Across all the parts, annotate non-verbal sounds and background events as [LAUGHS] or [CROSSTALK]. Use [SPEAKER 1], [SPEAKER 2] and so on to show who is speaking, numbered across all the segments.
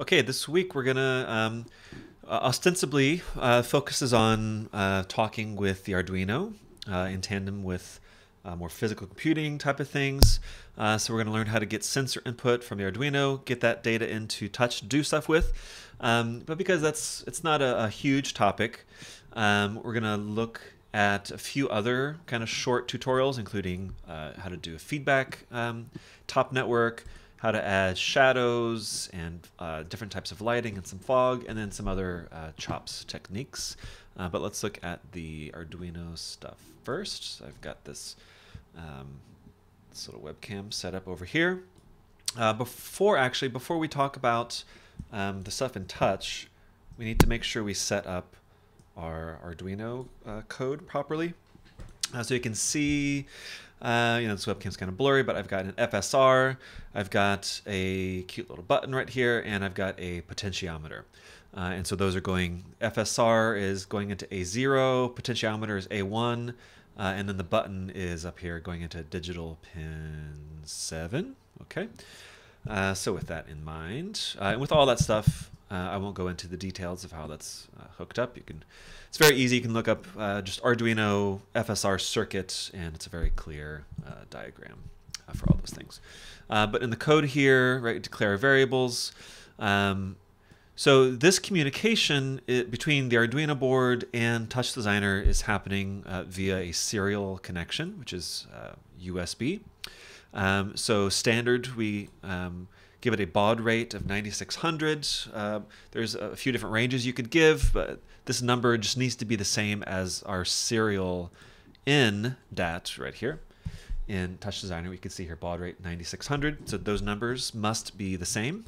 [SPEAKER 1] Okay, this week we're gonna um, uh, ostensibly uh, focuses on uh, talking with the Arduino uh, in tandem with uh, more physical computing type of things. Uh, so we're gonna learn how to get sensor input from the Arduino, get that data into touch, do stuff with. Um, but because that's it's not a, a huge topic, um, we're gonna look at a few other kind of short tutorials, including how to do a feedback um, top network, how to add shadows and uh, different types of lighting and some fog, and then some other uh, chops techniques. Uh, but let's look at the Arduino stuff first. So I've got this, um, this little webcam set up over here. Uh, before actually, before we talk about um, the stuff in touch, we need to make sure we set up our Arduino uh, code properly. Uh, so you can see uh, you know, this webcam's kind of blurry, but I've got an FSR, I've got a cute little button right here, and I've got a potentiometer. Uh, and so those are going, FSR is going into A0, potentiometer is A1, uh, and then the button is up here going into digital pin 7. Okay. Uh, so with that in mind, uh, and with all that stuff, uh, I won't go into the details of how that's uh, hooked up. You can, it's very easy. You can look up uh, just Arduino FSR circuit, and it's a very clear uh, diagram uh, for all those things. Uh, but in the code here, right, declare variables. Um, so this communication it, between the Arduino board and TouchDesigner is happening via a serial connection, which is USB. Um, so standard, we um, give it a baud rate of 9600. Uh, there's a few different ranges you could give, but this number just needs to be the same as our serial in DAT right here. In TouchDesigner, we can see here baud rate 9600. So those numbers must be the same.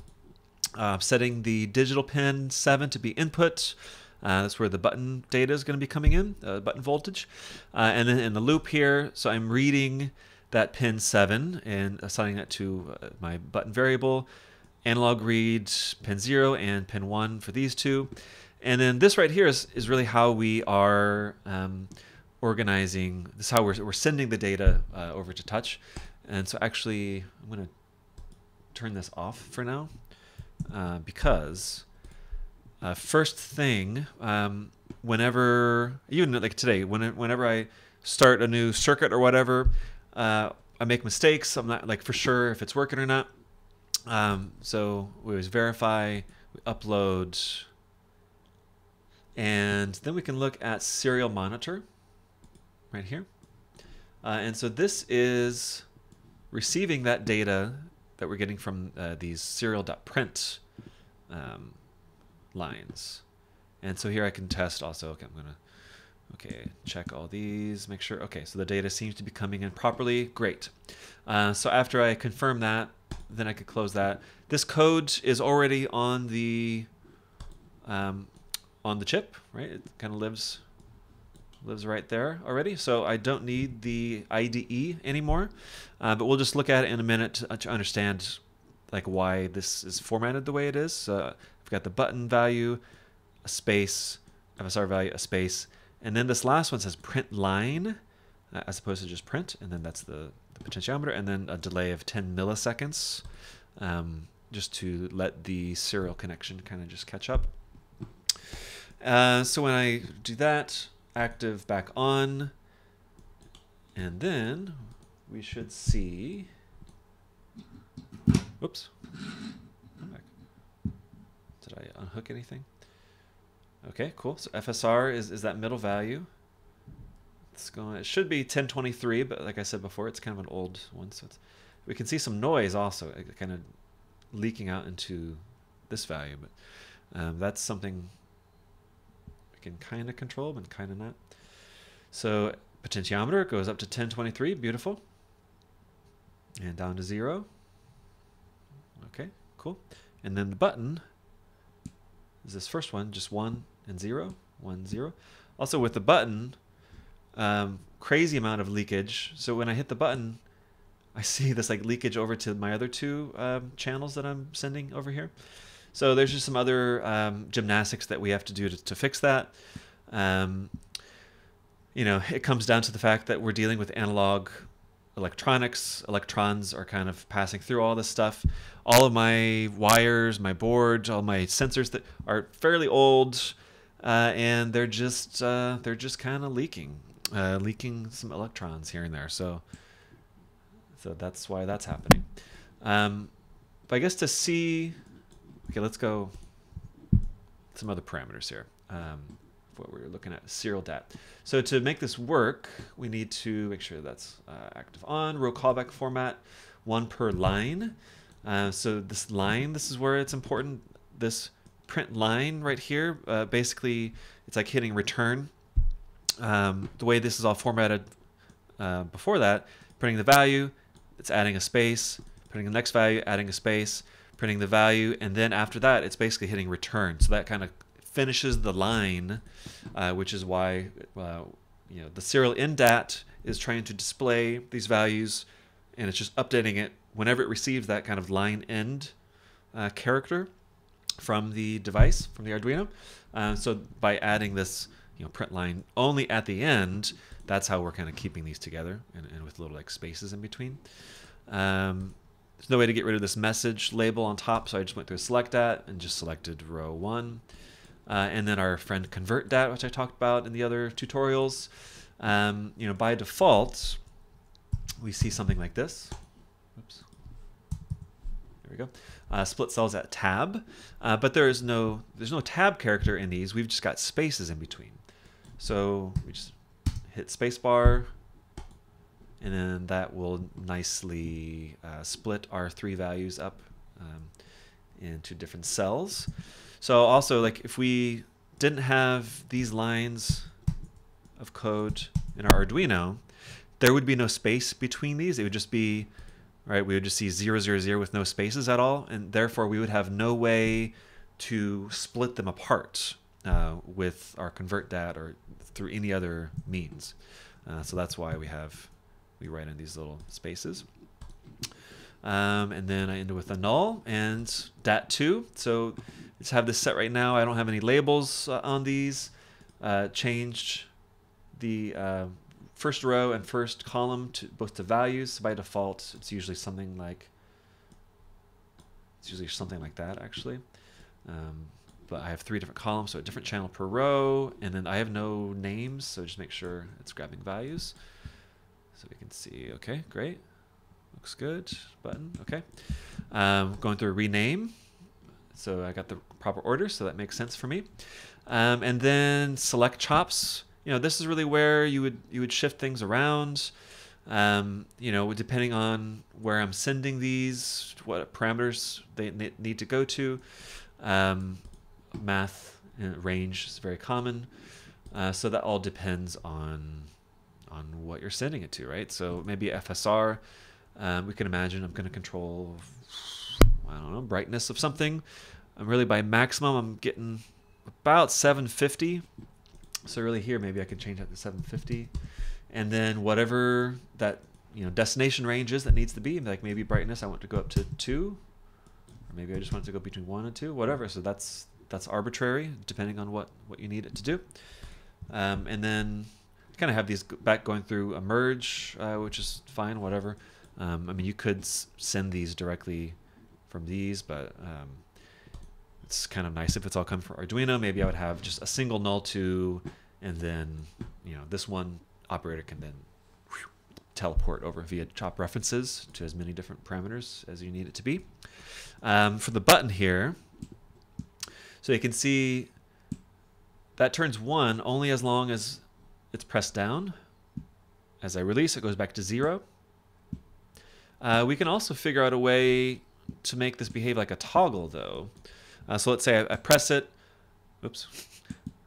[SPEAKER 1] Uh, setting the digital pin 7 to be input. Uh, that's where the button data is going to be coming in, uh, button voltage. Uh, and then in the loop here, so I'm reading that pin 7 and assigning that to uh, my button variable, analog read pin 0 and pin 1 for these two. And then this right here is, is really how we are um, organizing, this is how we're, we're sending the data uh, over to touch. And so actually, I'm going to turn this off for now uh, because uh, first thing, um, whenever, even like today, when, whenever I start a new circuit or whatever, uh, I make mistakes. I'm not like for sure if it's working or not. Um, so we always verify, we upload, and then we can look at serial monitor right here. Uh, and so this is receiving that data that we're getting from uh, these serial.print um, lines. And so here I can test also, okay, I'm to Okay, check all these, make sure. Okay, so the data seems to be coming in properly. Great. Uh, so after I confirm that, then I could close that. This code is already on the um, on the chip, right? It kind of lives lives right there already. So I don't need the IDE anymore. Uh, but we'll just look at it in a minute to, to, understand like why this is formatted the way it is. So I've got the button value, a space, FSR value, a space, and then this last one says print line uh, as opposed to just print. And then that's the, the potentiometer. And then a delay of 10 milliseconds um, just to let the serial connection kind of just catch up. Uh, so when I do that, active back on, and then we should see, whoops, did I unhook anything? Okay, cool. So FSR is, is that middle value. It's going. It should be 1023, but like I said before, it's kind of an old one. So it's we can see some noise also, kind of leaking out into this value. But um, that's something we can kind of control, but kind of not. So potentiometer goes up to 1023. Beautiful. And down to zero. Okay, cool. And then the button is this first one, just one and zero, one, zero. Also with the button, um, crazy amount of leakage. So when I hit the button, I see this like leakage over to my other two um, channels that I'm sending over here. So there's just some other um, gymnastics that we have to do to, to fix that. Um, you know, it comes down to the fact that we're dealing with analog electronics. Electrons are kind of passing through all this stuff. All of my wires, my boards, all my sensors that are fairly old, uh, and they're just uh, they're just kind of leaking, uh, leaking some electrons here and there. So so that's why that's happening. Um, but I guess to see, okay, let's go some other parameters here. Um, what we're looking at, serial dat. So to make this work, we need to make sure that's uh, active on, row callback format, one per line. Uh, so this line, this is where it's important. This print line right here, uh, basically it's like hitting return. Um, the way this is all formatted uh, before that, printing the value, it's adding a space, printing the next value, adding a space, printing the value, and then after that, it's basically hitting return. So that kind of finishes the line, uh, which is why uh, you know the serial in DAT is trying to display these values, and it's just updating it whenever it receives that kind of line end uh, character from the device from the Arduino. Uh, so by adding this you know print line only at the end, that's how we're kind of keeping these together and, and with little like spaces in between. Um, there's no way to get rid of this message label on top, so I just went through select dat and just selected row one. Uh, and then our friend convert dat, which I talked about in the other tutorials. Um, you know, by default, we see something like this. Oops. There we go. Uh, split cells at tab, uh, but there is no there's no tab character in these. We've just got spaces in between. So we just hit spacebar, and then that will nicely uh, split our three values up um, into different cells. So also like if we didn't have these lines of code in our Arduino, there would be no space between these. It would just be, right, we would just see 000 with no spaces at all. And therefore we would have no way to split them apart uh, with our convert DAT or through any other means. Uh, so that's why we have, we write in these little spaces. Um, and then I end with a null and dat2. So just have this set right now. I don't have any labels uh, on these. Uh, changed the uh, first row and first column to both to values. So by default, it's usually something like it's usually something like that actually. Um, but I have three different columns, so a different channel per row, and then I have no names, so just make sure it's grabbing values. So we can see, okay, great. Looks good. Button, okay. Um, going through rename. So I got the proper order, so that makes sense for me. Um, and then select chops. You know, this is really where you would you would shift things around. Um, you know, depending on where I'm sending these, what parameters they need to go to. Um, math range is very common. Uh, so that all depends on on what you're sending it to, right? So maybe FSR, um, we can imagine I'm going to control, I don't know, brightness of something. I'm really by maximum, I'm getting about 750. So really here, maybe I can change that to 750. And then whatever that you know destination range is that needs to be, like maybe brightness, I want to go up to two, or maybe I just want to go between one and two, whatever. So that's that's arbitrary depending on what what you need it to do. Um, and then kind of have these back going through a merge, uh, which is fine, whatever. Um, I mean, you could send these directly from these, but um, it's kind of nice if it's all come from Arduino. Maybe I would have just a single null to, and then you know this one operator can then whew, teleport over via chop references to as many different parameters as you need it to be. Um, for the button here, so you can see that turns one only as long as it's pressed down. As I release, it goes back to zero. Uh, we can also figure out a way to make this behave like a toggle, though. Uh, so let's say I, I press it. Oops.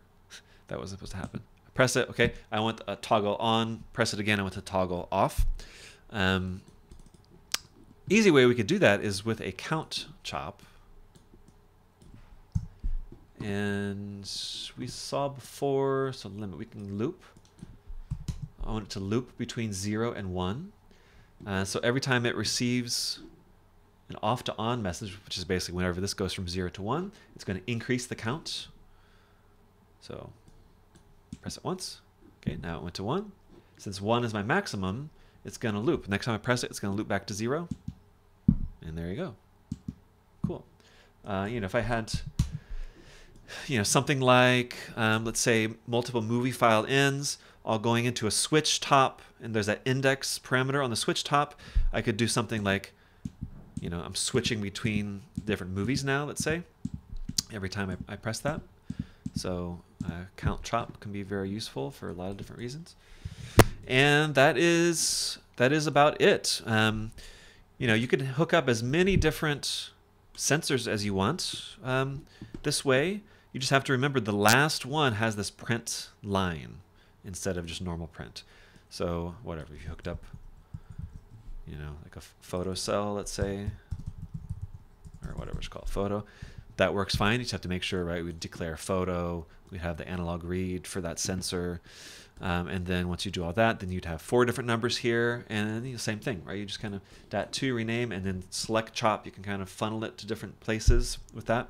[SPEAKER 1] [LAUGHS] that wasn't supposed to happen. I press it. Okay. I want a toggle on. Press it again. I want to toggle off. Um, easy way we could do that is with a count chop. And we saw before, so limit, we can loop. I want it to loop between 0 and 1. Uh, so every time it receives an off to on message, which is basically whenever this goes from 0 to 1, it's going to increase the count. So press it once. Okay, now it went to 1. Since 1 is my maximum, it's going to loop. Next time I press it, it's going to loop back to zero. And there you go. Cool. Uh, you know, if I had, you know, something like, um, let's say, multiple movie file ins, all going into a switch top, and there's that index parameter on the switch top, I could do something like, you know, I'm switching between different movies now, let's say, every time I, I press that. So uh, count chop can be very useful for a lot of different reasons. And that is that is about it. Um, you know, you can hook up as many different sensors as you want um, this way. You just have to remember the last one has this print line instead of just normal print. So whatever, you hooked up, you know, like a photo cell, let's say, or whatever it's called, photo, that works fine. You just have to make sure, right, we declare photo, we have the analog read for that sensor. Um, and then once you do all that, then you'd have four different numbers here, and the same thing, right? You just kind of dat2 rename, and then select chop. You can kind of funnel it to different places with that.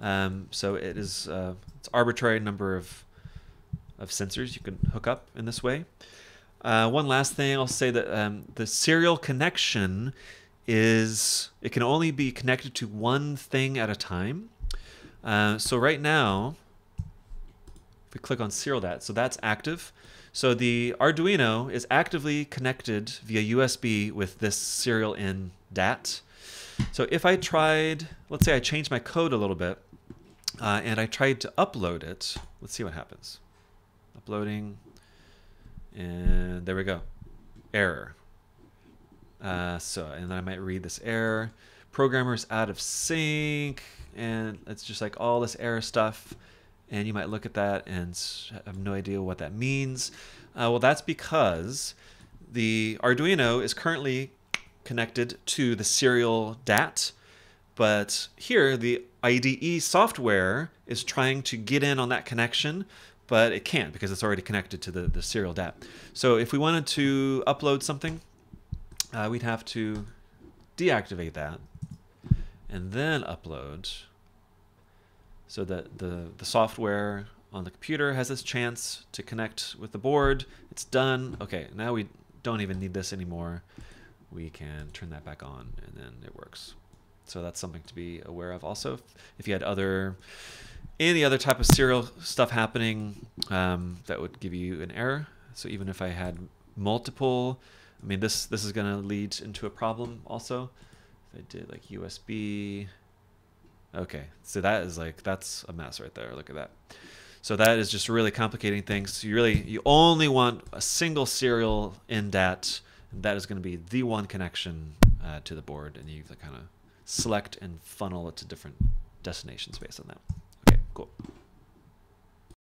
[SPEAKER 1] Um, so it is uh, it's arbitrary number of of sensors you can hook up in this way. Uh, one last thing, I'll say that um, the serial connection is it can only be connected to one thing at a time. Uh, so right now, if we click on serial dat, so that's active. So the Arduino is actively connected via USB with this serial in DAT. So if I tried, let's say I changed my code a little bit, uh, and I tried to upload it, let's see what happens. Uploading, and there we go, error. Uh, so, and then I might read this error. Programmer's out of sync, and it's just like all this error stuff. And you might look at that and have no idea what that means. Uh, well, that's because the Arduino is currently connected to the serial DAT, but here the IDE software is trying to get in on that connection, but it can't because it's already connected to the, the serial DAT. So if we wanted to upload something, uh, we'd have to deactivate that and then upload so that the, the software on the computer has its chance to connect with the board. It's done. Okay, now we don't even need this anymore. We can turn that back on and then it works. So that's something to be aware of also. If you had other, any other type of serial stuff happening, um, that would give you an error. So even if I had multiple I mean, this this is going to lead into a problem also. If I did like USB, okay, so that is like that's a mess right there. Look at that. So that is just really complicating things. So you really you only want a single serial in DAT, and that is going to be the one connection uh, to the board, and you kind of select and funnel it to different destinations based on that. Co